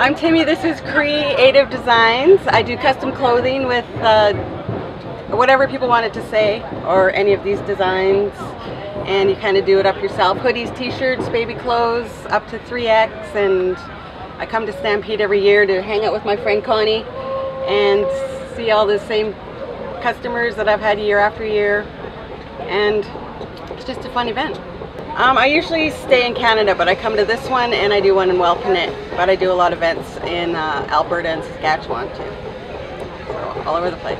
I'm Timmy. This is Creative Designs. I do custom clothing with uh, whatever people wanted to say or any of these designs. And you kind of do it up yourself. Hoodies, t-shirts, baby clothes, up to 3X. And I come to Stampede every year to hang out with my friend Connie and see all the same customers that I've had year after year. And it's just a fun event. Um, I usually stay in Canada, but I come to this one and I do one in Wellpinit. But I do a lot of events in uh, Alberta and Saskatchewan too. So all over the place.